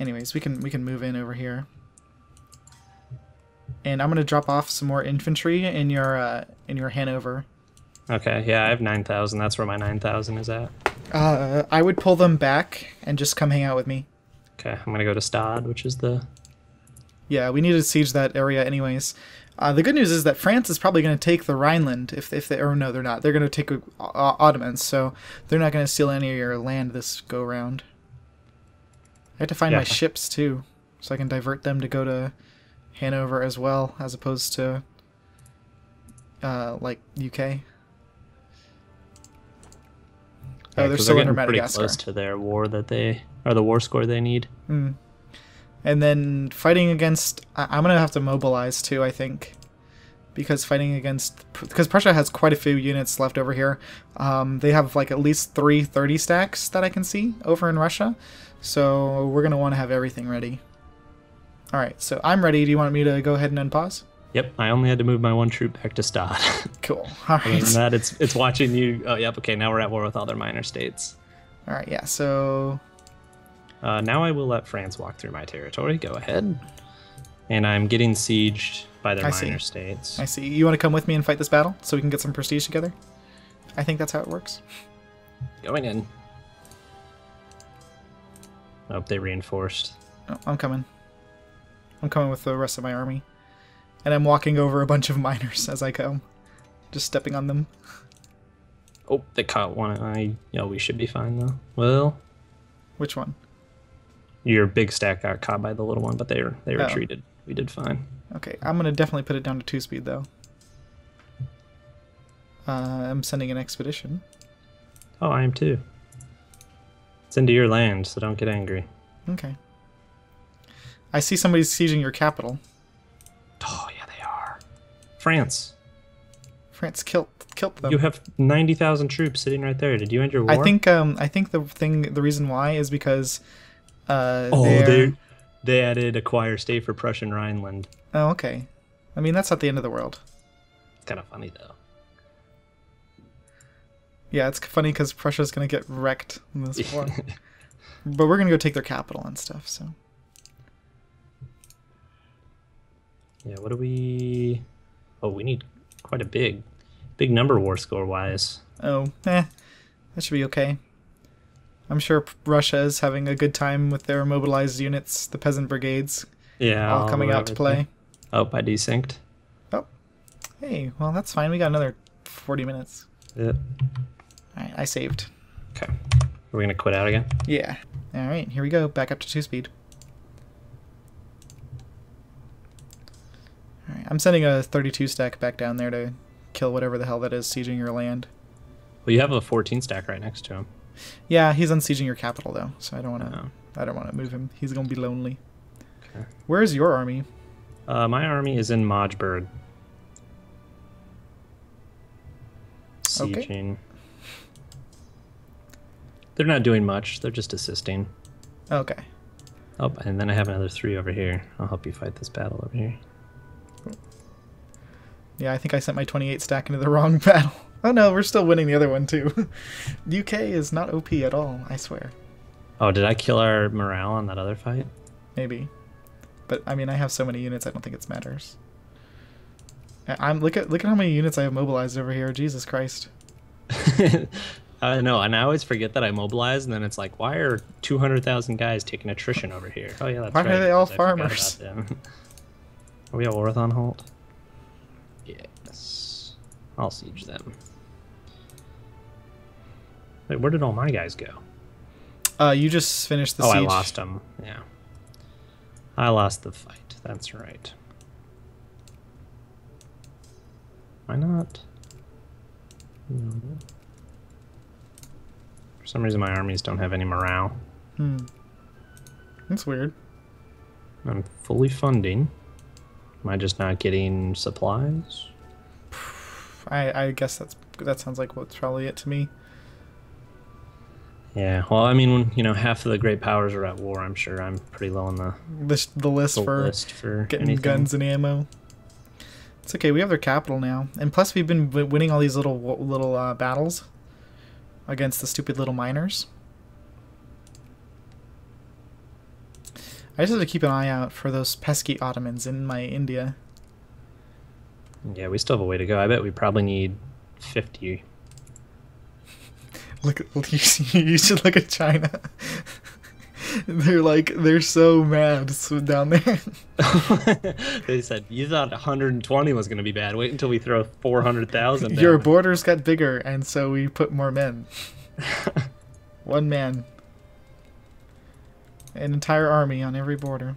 Anyways, we can we can move in over here. And I'm gonna drop off some more infantry in your uh, in your Hanover. Okay, yeah, I have 9,000. That's where my 9,000 is at. Uh, I would pull them back and just come hang out with me. Okay, I'm gonna go to Stad, which is the. Yeah, we need to siege that area anyways. Uh, the good news is that France is probably going to take the Rhineland if if they or no they're not they're going to take uh, Ottomans so they're not going to steal any of your land this go round. I have to find Yeah. my ships too so I can divert them to go to Hanover as well as opposed to uh, like UK. Oh, they're still under getting pretty close to their war that they or the war score they need. Mm. And then fighting against, I- I'm gonna have to mobilize too. I think, because fighting against, because Prussia has quite a few units left over here. Um, they have like at least three 30 stacks that I can see over in Russia. So we're gonna want to have everything ready. All right, so I'm ready. Do you want me to go ahead and unpause? Yep, I only had to move my one troop back to Stad. Cool. All Other than that, it's it's watching you. Oh, yep. Okay, now we're at war with all their minor states. All right. Yeah. So Uh, now I will let France walk through my territory. Go ahead. And I'm getting sieged by their I see. states. I see. You want to come with me and fight this battle so we can get some prestige together? I think that's how it works. Going in. Nope, they reinforced. Oh, I'm coming. I'm coming with the rest of my army. And I'm walking over a bunch of minors as I go. Just stepping on them. Oh, they caught one. I, yeah, we should be fine though. Well, Which one? Your big stack got caught by the little one, but they were they Oh. retreated. We did fine. Okay, I'm gonna definitely put it down to two speed though. Uh, I'm sending an expedition. Oh, I am too. It's into your land, so don't get angry. Okay. I see somebody's sieging your capital. Oh yeah, they are. France, France killed killed them. you have ninety thousand troops sitting right there. Did you end your war? I think um I think the thing the reason why is because uh Oh, they they added acquire state for Prussian Rhineland. Oh, okay. I mean that's not the end of the world. It's kind of funny though. Yeah, it's funny because Prussia's gonna get wrecked in this war. but we're gonna go take their capital and stuff. So Yeah, what do we? Oh, we need quite a big, big number war score wise. oh, eh, that should be okay. I'm sure Russia is having a good time with their mobilized units, the peasant brigades, Yeah, all coming out to play. Oh, I desynced. Oh, hey, well that's fine. We got another 40 minutes. Yep. All right, I saved. Okay. Are we gonna quit out again? Yeah. All right, here we go. Back up to two speed. All right, I'm sending a 32 stack back down there to kill whatever the hell that is sieging your land. Well, you have a 14 stack right next to him. Yeah, he's unsieging your capital though, so I don't want to. Oh. I don't want to move him. He's gonna be lonely. Okay. Where's your army? Uh, my army is in. Okay. Sieging. They're not doing much. They're just assisting. Okay. Oh, and then I have another three over here. I'll help you fight this battle over here. Yeah, I think I sent my 28 stack into the wrong battle. Oh no, we're still winning the other one too. UK is not OP at all. I swear. Oh, did I kill our morale on that other fight? Maybe. But I mean, I have so many units. I don't think it matters. I'm look at look at how many units I have mobilized over here. Jesus Christ. I know, and I always forget that I mobilized, and then it's like, why are 200,000 guys taking attrition over here? Oh, yeah, that's Why are they all because I forgot farmers? Are we at war with Anhalt? Yes. I'll siege them. Wait, where did all my guys go? Uh, you just finished the oh, siege. I lost them. Yeah. I lost the fight. That's right. Why not? No. For some reason, my armies don't have any morale. Hmm. That's weird. I'm fully funding. Am I just not getting supplies? I I guess that's that sounds like what's probably it to me. Yeah. Well, I mean, when you know half of the great powers are at war, I'm sure I'm pretty low on the, The the list the for list for getting anything. guns and ammo. It's okay. We have their capital now, and plus we've been winning all these little little uh, battles against the stupid little minors. I just have to keep an eye out for those pesky Ottomans in my India. Yeah, we still have a way to go. I bet we probably need 50. Look, at- you should look at China. they're like they're so mad so down there. they said, you thought 120 was going to be bad. Wait until we throw 400,000 Your borders got bigger, and so we put more men. One man. An entire army on every border.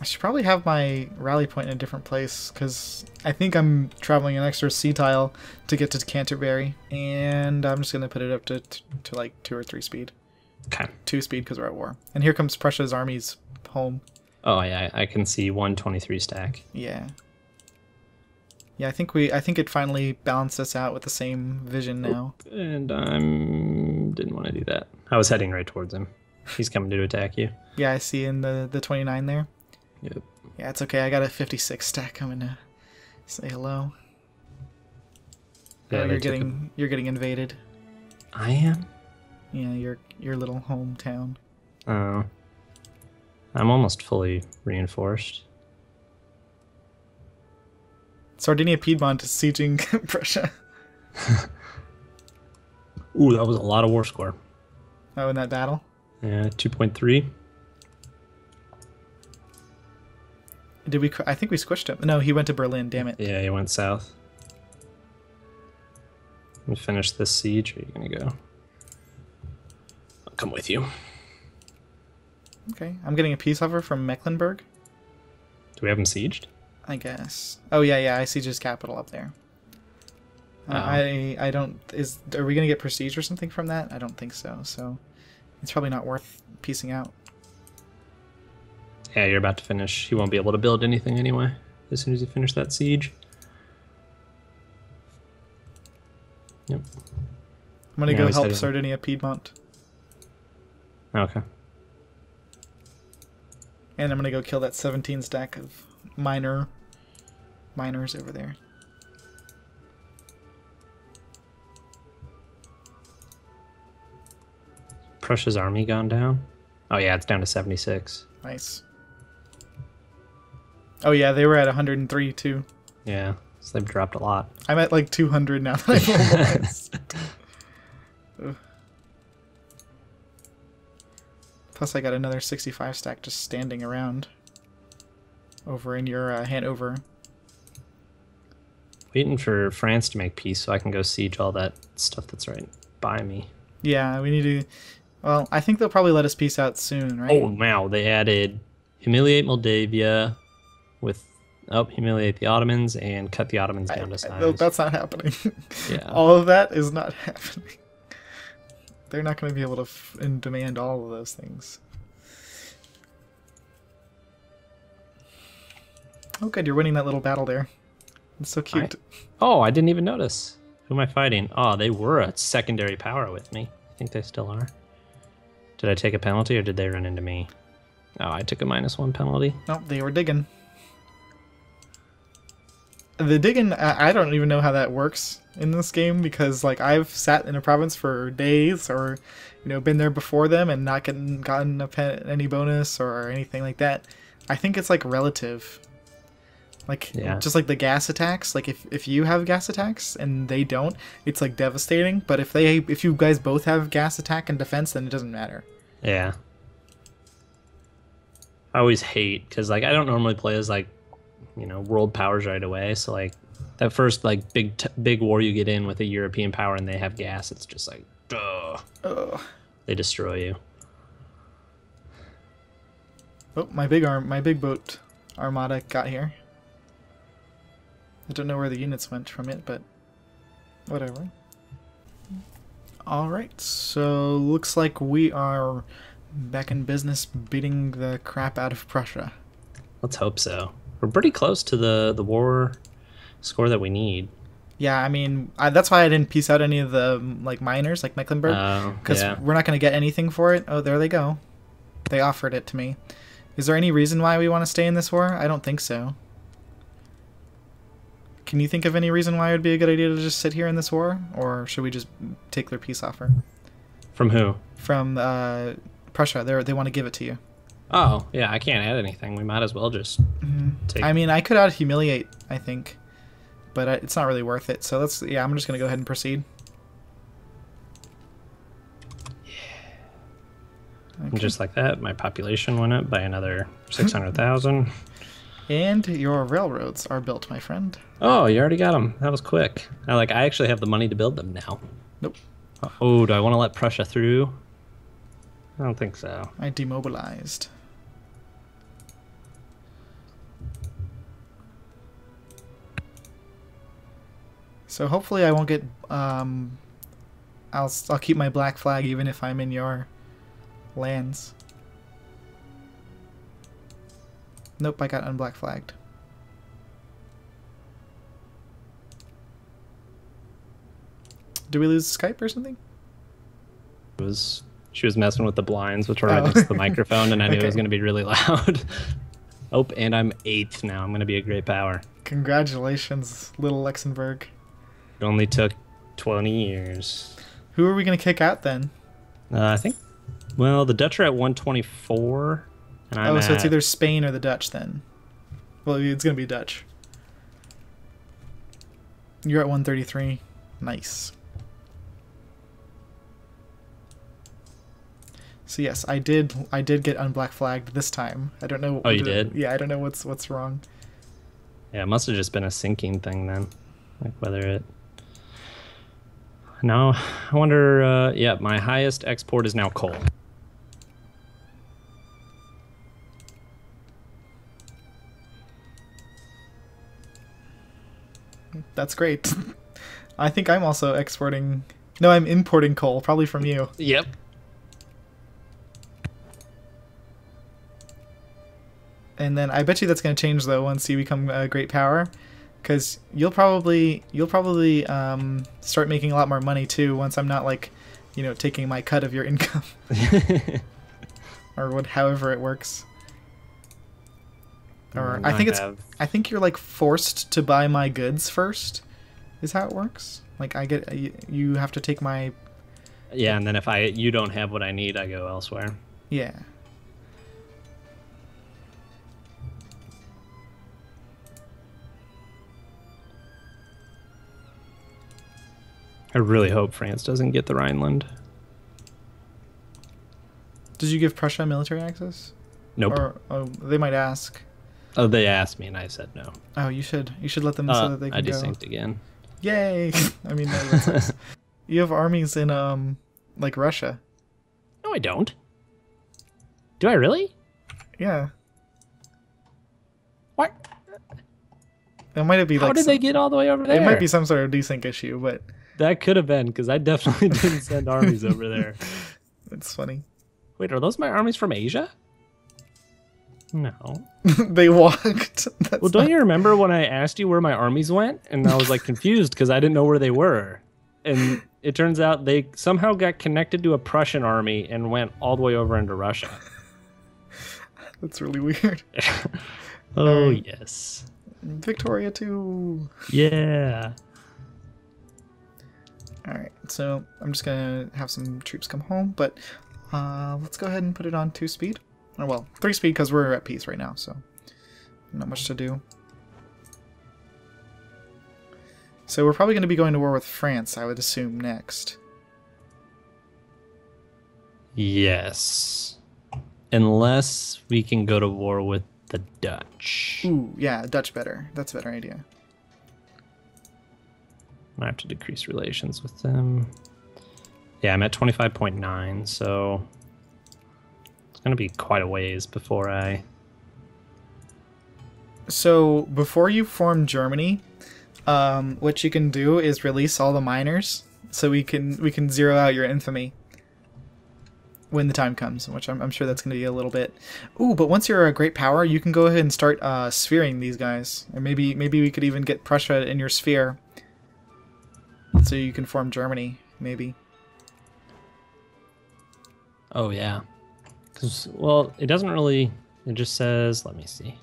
I should probably have my rally point in a different place because I think I'm traveling an extra sea tile to get to Canterbury, and I'm just gonna put it up to to like two or three speed, Okay. two speed because we're at war. And here comes Prussia's armies home. Oh, yeah, I can see 123 stack. Yeah. Yeah, I think we I think it finally balanced us out with the same vision now. And I didn't want to do that. I was heading right towards him. He's coming to attack you. Yeah, I see in the the 29 there. Yep. Yeah, it's okay. I got a 56 stack coming to say hello. Yeah, oh, you're took a- getting you're getting invaded. I am? Yeah, your your little hometown. Oh. I'm almost fully reinforced. Sardinia Piedmont is sieging Prussia. Ooh, that was a lot of war score. Oh, in that battle. Yeah, 2.3. Did we? I think we squished him. No, he went to Berlin. Damn it. Yeah, he went south. And finish this siege. Are you gonna go? I'll come with you. Okay, I'm getting a peace offer from Mecklenburg. Do we have him sieged? I guess. Oh yeah, yeah. I see just capital up there. Uh, Oh. I I don't is are we gonna get prestige or something from that? I don't think so. So it's probably not worth peacing out. Yeah, you're about to finish. He won't be able to build anything anyway. As soon as you finish that siege. Yep. I'm gonna Yeah, go help. Sardinia Piedmont, Okay. and I'm gonna go kill that 17 stack of minor miners over there. Prussia's army gone down. Oh yeah, it's down to 76. Nice. Oh yeah, they were at 103 too. Yeah, so they've dropped a lot. I'm at like 200 now that I've Plus, I got another 65 stack just standing around over in your uh, Hanover. Waiting for France to make peace so I can go siege all that stuff that's right by me. Yeah, we need to. Well, I think they'll probably let us peace out soon, right? Oh wow, they added humiliate Moldavia with oh humiliate the Ottomans and cut the Ottomans I- down to size. no, that's not happening. Yeah. all of that is not happening. They're not going to be able to f- and demand all of those things. Oh, good, you're winning that little battle there. It's so cute. Oh, I didn't even notice. Who am I fighting? Oh, they were a secondary power with me. I think they still are. Did I take a penalty or did they run into me? Oh, I took a minus one penalty. Nope, they were digging. The digging, I I don't even know how that works in this game because, like, I've sat in a province for days or, you know, been there before them and not getting gotten a pe- any bonus or anything like that. I think it's like relative. Like, Yeah. just like the gas attacks. Like, if, if you have gas attacks and they don't, it's like devastating. But if they, if you guys both have gas attack and defense, then it doesn't matter. Yeah. I always hate because like I don't normally play as like you know world powers right away. So like that first like big t- big war you get in with a European power and they have gas, it's just like duh, Ugh. they destroy you. Oh, my big arm, my big boat armada got here. I don't know where the units went from it, but whatever. All right, so looks like we are back in business, beating the crap out of Prussia. Let's hope so. We're pretty close to the the war score that we need. Yeah, I mean I, that's why I didn't peace out any of the like minors, like Mecklenburg, Oh, because yeah. we're not going to get anything for it. Oh, there they go. They offered it to me. Is there any reason why we want to stay in this war? I don't think so. Can you think of any reason why it would be a good idea to just sit here in this war, or should we just take their peace offer From who? from uh, Prussia. They they want to give it to you. Oh, yeah, I can't add anything. We might as well just mm-hmm. take. I mean, I could add humiliate. I think, but I, it's not really worth it. So let's. Yeah, I'm just gonna go ahead and proceed. And Just like that, my population went up by another 600,000. And your railroads are built, my friend. oh, you already got them. That was quick. I like. I actually have the money to build them now. Nope, Oh, do I want to let Prussia through? I don't think so. I demobilized. So hopefully I won't get. Um, I'll I'll keep my black flag even if I'm in your lands. Nope, I got unblack flagged. Do we lose Skype or something? It was she was messing with the blinds, which were right Oh. next to the microphone, and I knew it was going to be really loud. oh, and I'm eighth now. I'm going to be a great power. Congratulations, little Luxembourg. It only took 20 years. Who are we gonna kick out then? Uh, I think. Well, the Dutch are at 124, and I'm oh, so it's either Spain or the Dutch then. Well, it's gonna be Dutch. You're at 133. Nice. So yes, I did. I did get unblack flagged this time. I don't know. Oh, you what- did? Yeah, I don't know what's what's wrong. Yeah, it must have just been a syncing thing then. Like whether it. No, I wonder. Uh, yeah, my highest export is now coal. That's great. I think I'm also exporting. No, I'm importing coal, probably from you. Yep. and then I bet you that's going to change though once you become a great power, because you'll probably you'll probably um, start making a lot more money too once I'm not like, you know, taking my cut of your income or what, however it works. Or I think it's have- I think you're like forced to buy my goods first, is how it works. Like I get you, you have to take my Yeah, and then if I you don't have what I need, I go elsewhere. yeah. I really hope France doesn't get the Rhineland. Did you give Prussia military access? Nope. Or oh, they might ask. oh, they asked me and I said no. Oh, you should you should let them so Uh, that they I can go. desynced again. Yay! I mean, that, that's nice. you have armies in um like Russia. No, I don't. Do I really? Yeah, What? it might be How like did some- they get all the way over there? it might be some sort of desync issue, but That could have been because I definitely didn't send armies over there. That's funny. Wait, are those my armies from Asia? No. they walked. That's Well, don't not- you remember when I asked you where my armies went? And I was like confused because I didn't know where they were. And it turns out they somehow got connected to a Prussian army and went all the way over into Russia. That's really weird. oh, Um, yes. Victoria 2. Yeah. All right, so I'm just gonna have some troops come home, but uh, let's go ahead and put it on two speed. Or well, three speed because we're at peace right now, so not much to do. So we're probably going to be going to war with France, I would assume next. Yes. Unless we can go to war with the Dutch. Ooh, yeah, Dutch better. That's a better idea. I have to decrease relations with them. Yeah, I'm at 25.9, so it's going to be quite a ways before I. So before you form Germany, um, what you can do is release all the minors, so we can we can zero out your infamy when the time comes. Which I'm, I'm sure that's going to be a little bit. Ooh, but once you're a great power, you can go ahead and start uh, sphering these guys, and maybe maybe we could even get Prussia in your sphere, so you can form Germany. Maybe. Oh, yeah. 'Cause, well, it doesn't really. It just says, let me see.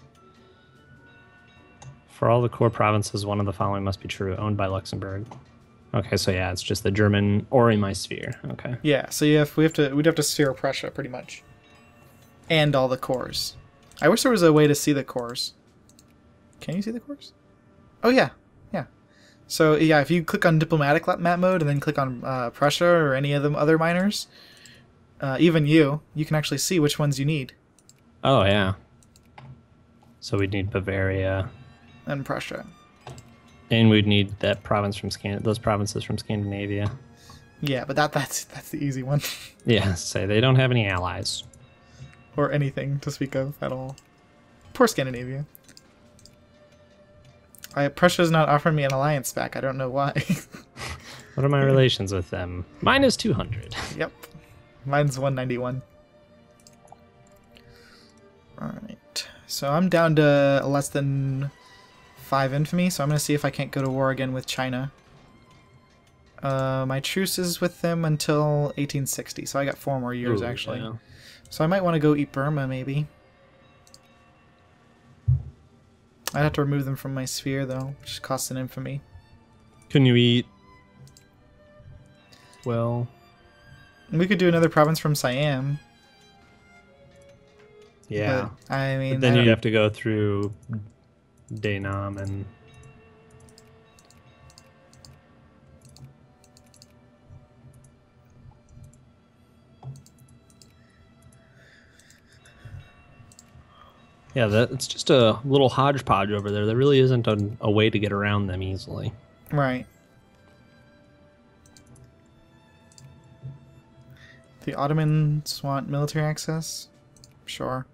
For all the core provinces, one of the following must be true, owned by Luxembourg. Okay, so yeah, it's just the German or in my sphere. Okay. Yeah, so you have we have to we'd have to sphere Prussia pretty much, and all the cores. I wish there was a way to see the cores. Can you see the cores? Oh yeah. So yeah, if you click on diplomatic map mode and then click on uh, Prussia or any of the other minors, uh, even you, you can actually see which ones you need Oh yeah. So we'd need Bavaria, and Prussia. and we'd need that province from Scan those provinces from Scandinavia. Yeah, but that that's that's the easy one, Yeah, say they don't have any allies. or anything to speak of at all. Poor Scandinavia. I, Prussia's not offering me an alliance back. I don't know why. What are my relations with them? Mine is Minus two hundred. Yep. Mine's 191. Alright. So I'm down to less than 5 infamy, so I'm going to see if I can't go to war again with China. Uh, my truce is with them until 1860, so I got 4 more years actually. So I might want to go eat Burma, maybe. I'd have to remove them from my sphere, though, which costs an infamy. Can you eat? Well, We could do another province from Siam. yeah. but, I mean, But then I you don't- have to go through Dai Nam and Yeah, that it's just a little hodgepodge over there. There really isn't a, a way to get around them easily. Right. The Ottomans want military access? Sure.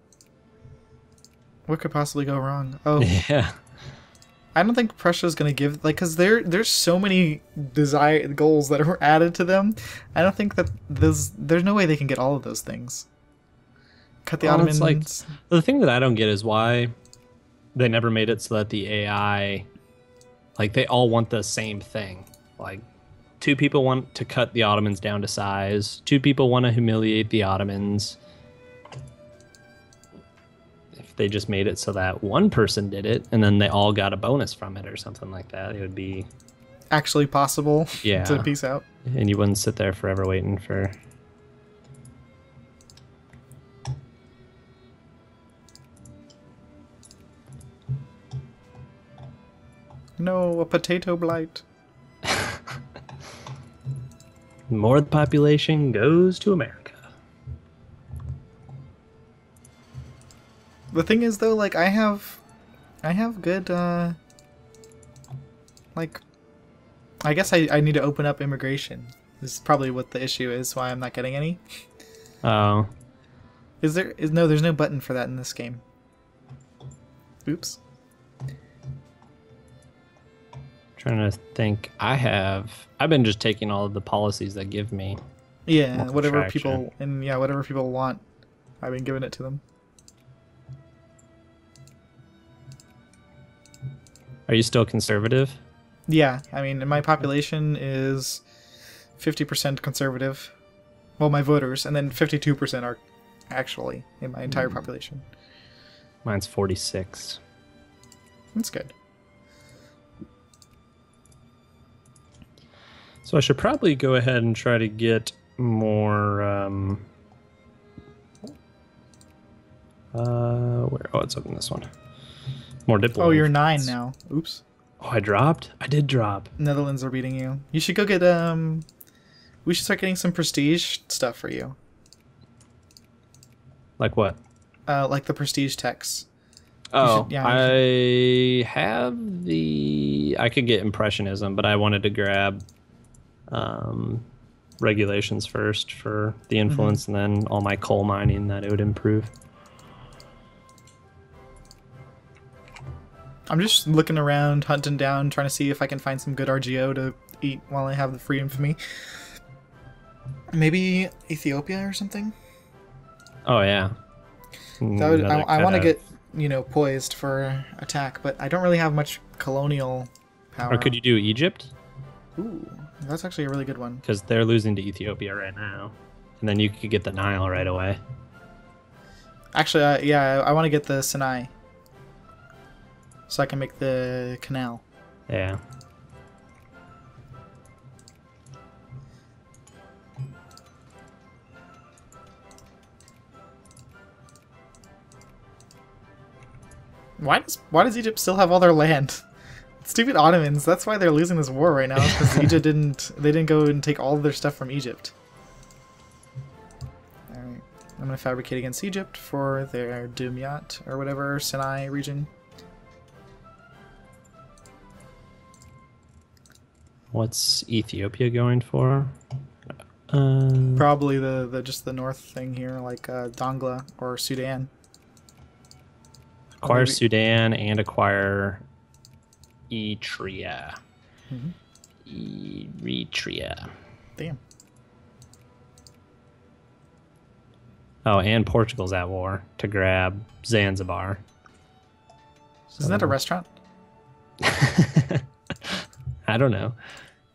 What could possibly go wrong? Oh, Yeah. I don't think Prussia's gonna give like because there there's so many desire goals that are added to them. I don't think that there's there's no way they can get all of those things. Cut the Well, Ottomans. like- The thing that I don't get is why they never made it so that the AI, like they all want the same thing. Like two people want to cut the Ottomans down to size. Two people want to humiliate the Ottomans. If they just made it so that one person did it and then they all got a bonus from it or something like that, it would be actually possible Yeah. to peace out. and you wouldn't sit there forever waiting for No, a potato blight. more of the population goes to America. The thing is though, like I have I have good uh like I guess I, I need to open up immigration. This is probably what the issue is, why I'm not getting any. Oh, Is there is no there's no button for that in this game. Oops. Trying to think. I have. I've been just taking all of the policies that give me. Yeah, whatever traction. people and yeah, whatever people want, I've been giving it to them. Are you still conservative? Yeah, I mean my population is fifty percent conservative. Well my voters, and then fifty two percent are actually in my entire hmm. population. Mine's 46. That's good. So I should probably go ahead and try to get more. Um, uh, where? Oh, it's open this one. More diplomat. Oh, you're nine now. Oops. Oh, I dropped. I did drop. Netherlands are beating you. You should go get um. We should start getting some prestige stuff for you, Like what? uh, like the prestige techs. Oh, should- yeah, I have the. I could get impressionism, but I wanted to grab um, regulations first for the Mm-hmm. influence, and then all my coal mining that it would improve. I'm just looking around, hunting down, trying to see if I can find some good RGO to eat while I have the freedom for me. Maybe Ethiopia or something. Oh yeah. That would, I, I want to get you know poised for attack, but I don't really have much colonial power. Or could you do Egypt? Ooh, that's actually a really good one. Because they're losing to Ethiopia right now, and then you could get the Nile right away. Actually, uh, yeah, I, I want to get the Sinai, so I can make the canal. Yeah. Why does why does Egypt still have all their land? Stupid Ottomans. That's why they're losing this war right now. Because Egypt didn't they didn't go and take all their stuff from Egypt. All right, I'm gonna fabricate against Egypt for their Dumyat or whatever Sinai region. What's Ethiopia going for? Uh, Probably the, the just the north thing here, like uh, Dongla or Sudan. acquire Sudan and acquire Eritrea. Mhm. Eritrea. Damn. Oh, and Portugal's at war to grab Zanzibar. Isn't that a restaurant? I don't know.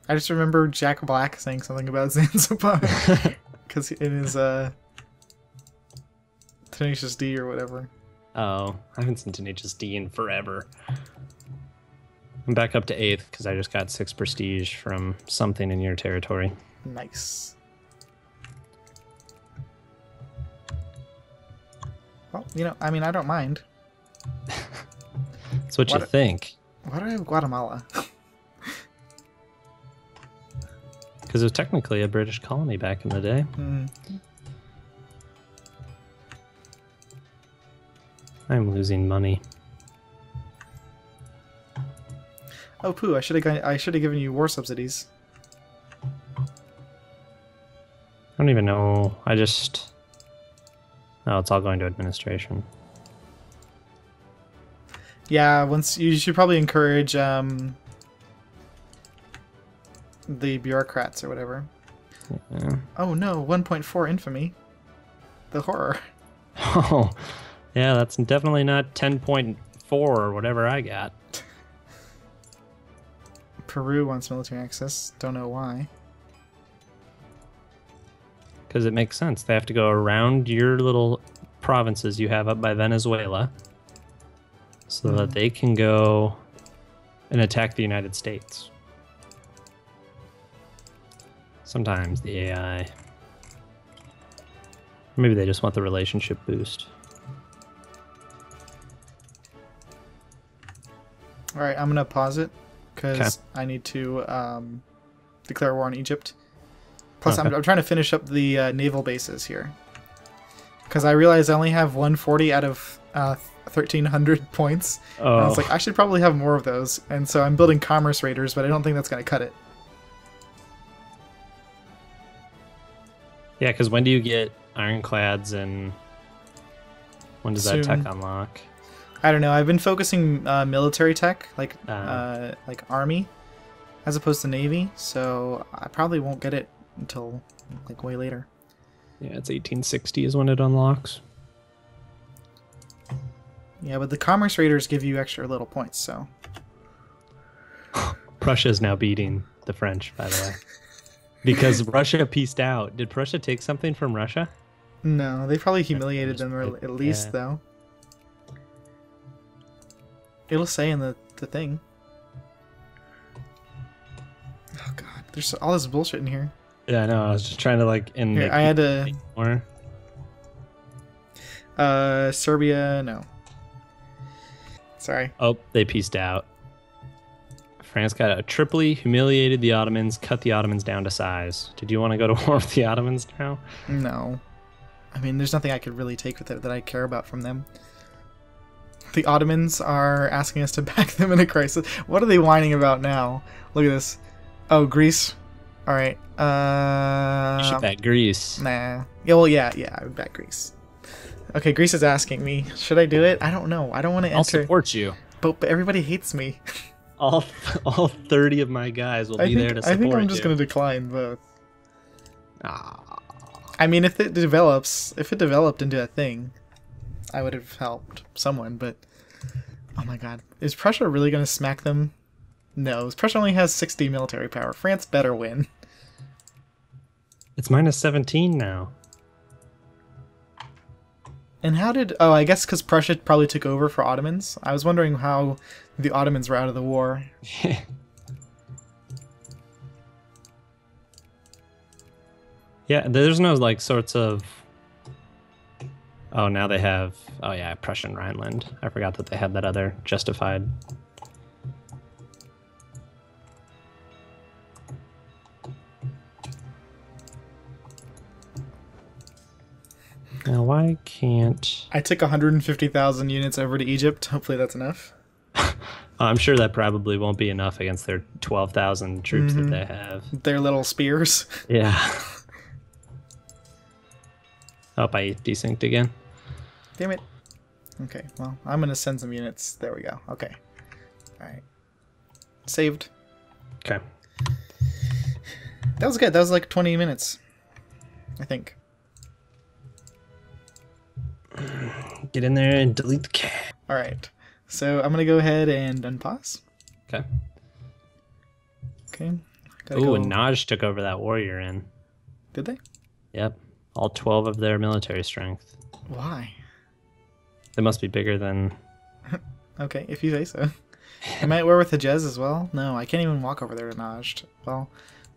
I just remember Jack Black saying something about Zanzibar because in his uh, Tenacious D or whatever. Oh, I haven't seen Tenacious D in forever. I'm back up to eighth because I just got six prestige from something in your territory. Nice. Well, you know, I mean, I don't mind. That's what, you What- think. Why do I have Guatemala? Because it was technically a British colony back in the day. Hmm. I'm losing money. Oh, poo! I should have I should have given you war subsidies. I don't even know. I just. Oh, it's all going to administration. Yeah, once you should probably encourage um, the bureaucrats or whatever. Yeah. Oh no, 1.4 infamy. The horror. Oh, yeah, that's definitely not 10.4 or whatever I got. Peru wants military access. Don't know why. Because it makes sense. They have to go around your little provinces you have up by Venezuela so that hmm. they can go and attack the United States. Sometimes the AI. Maybe they just want the relationship boost. All right, I'm gonna pause it because Okay. I need to um, declare war on Egypt. Plus, I'm, I'm trying to finish up the uh, naval bases here because I realize I only have 140 out of uh, 1300 points. And I Oh, was like, I should probably have more of those, and so I'm building commerce raiders, but I don't think that's gonna cut it. yeah, because when do you get ironclads and when does that tech unlock? I don't know. I've been focusing uh, military tech, like Ah. uh, like army, as opposed to navy. So I probably won't get it until like way later. Yeah, it's 1860 is when it unlocks. Yeah, but the commerce raiders give you extra little points. So Prussia is now beating the French, by the way. Because Russia peaced out. Did Prussia take something from Russia? no, they probably humiliated them or at least yeah. though. It'll say in the the thing. Oh god, there's all this bullshit in here. Yeah, I know. I was just trying to like in Here, I had to. more. Uh, Serbia, no. Sorry. Oh, they peaced out. France got a Tripoli, humiliated the Ottomans, cut the Ottomans down to size. Did you want to go to war with the Ottomans now? No. I mean, there's nothing I could really take with it that I care about from them. The Ottomans are asking us to back them in a crisis. What are they whining about now? Look at this. Oh, Greece. All right. Uh, You should bet Greece. Nah. Yeah. Well, yeah, yeah. I would bet Greece. Okay, Greece is asking me. Should I do it? I don't know. I don't want to I'll support you. But, but everybody hates me. All all 30 of my guys will I be think, there to support you. I support think I'm just you. gonna decline both. Ah. I mean, if it develops, if it developed into a thing, I would have helped someone. But oh my god, is Prussia really going to smack them? No, Prussia only has 60 military power. France better win. It's minus 17 now. And how did? Oh, I guess because Prussia probably took over for Ottomans. I was wondering how the Ottomans were out of the war. yeah, there's no like sorts of Oh, now they have. Oh yeah, Prussian Rhineland. I forgot that they had that other justified. Now why can't? I took 150,000 units over to Egypt. Hopefully that's enough. I'm sure that probably won't be enough against their 12,000 troops that mm-hmm. they have. Their little spears. Yeah. oh, I desynced again. Damn it. Okay, well, I'm gonna send some units. There we go. Okay. Alright. Saved. Okay. That was good. That was like 20 minutes. I think. Get in there and delete the cat. Alright. So I'm gonna go ahead and unpause. Okay. Okay. Gotta Ooh, go- and Najd took over that warrior in. Did they? Yep. All 12 of their military strength. Why? They must be bigger than. Okay, if you say so. Am I at war with Hejaz as well? No, I can't even walk over there to Najd. Well,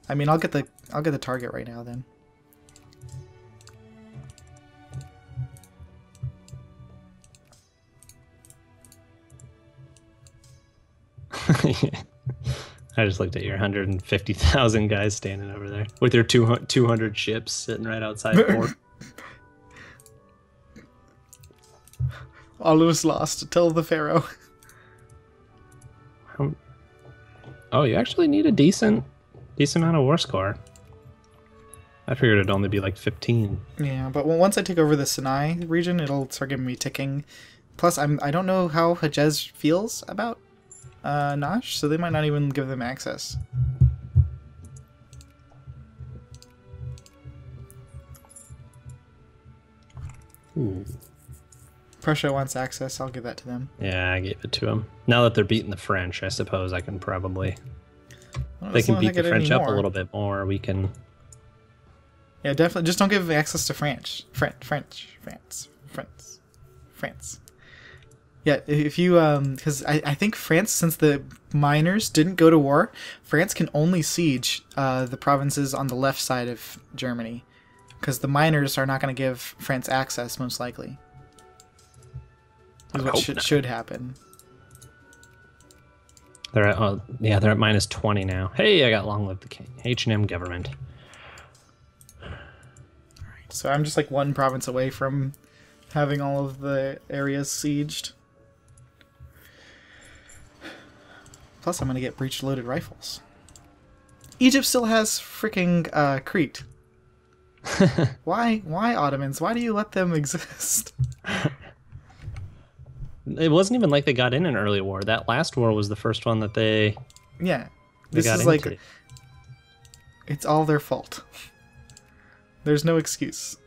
I mean, I'll get the I'll get the target right now then. I just looked at your 150,000 guys standing over there with your 200 200 ships sitting right outside port. All is lost. Tell the Pharaoh. Oh, you actually need a decent, decent amount of war score. I figured it'd only be like 15. Yeah, but once I take over the Sinai region, it'll start giving me ticking. Plus, I'm I don't know how Hejaz feels about uh, Nash, so they might not even give them access. Ooh. Prussia wants access. I'll give that to them. Yeah, I gave it to them. Now that they're beating the French, I suppose I can probably. Well, They can long as I beat the French up a little bit more. We can. Yeah, definitely. Just don't give access to French. French, French, France, France, France. Yeah, if you um, because I, I think France, since the minors didn't go to war, France can only siege uh, the provinces on the left side of Germany, because the minors are not going to give France access, most likely. Is I what hope should happen. They're at, oh, yeah, they're at minus 20 now. Hey, I got long live the king. H&M government. So I'm just like one province away from having all of the areas sieged. Plus, I'm gonna get breech loaded rifles. Egypt still has freaking uh, Crete. why? Why Ottomans? Why do you let them exist? It wasn't even like they got in an early war. That last war was the first one that they, Yeah, they this is like it's all their fault. There's no excuse.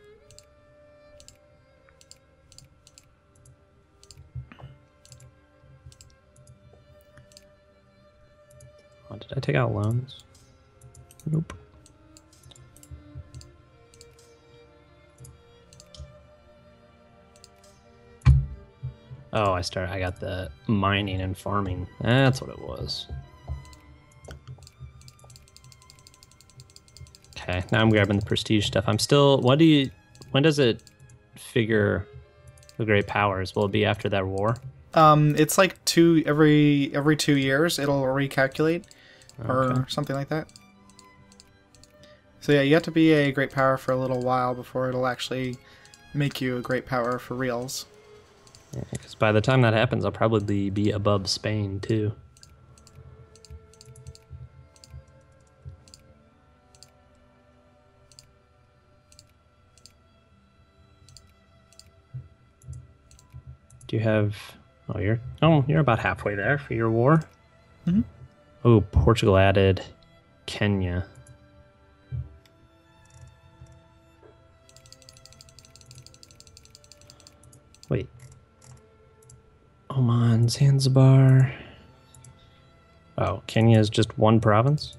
Oh, did I take out loans? Nope. Oh, I start. I got the mining and farming. That's what it was. Okay, now I'm grabbing the prestige stuff. I'm still. What do you? When does it figure the great powers? Will it be after that war? Um, it's like two every every two years it'll recalculate, or Okay. something like that. So yeah, you have to be a great power for a little while before it'll actually make you a great power for reals. Because by the time that happens, I'll probably be above Spain too. Do you have? Oh, you're oh, you're about halfway there for your war. Mhm. Oh, Portugal added Kenya. Oman, Zanzibar. Oh, Kenya is just one province?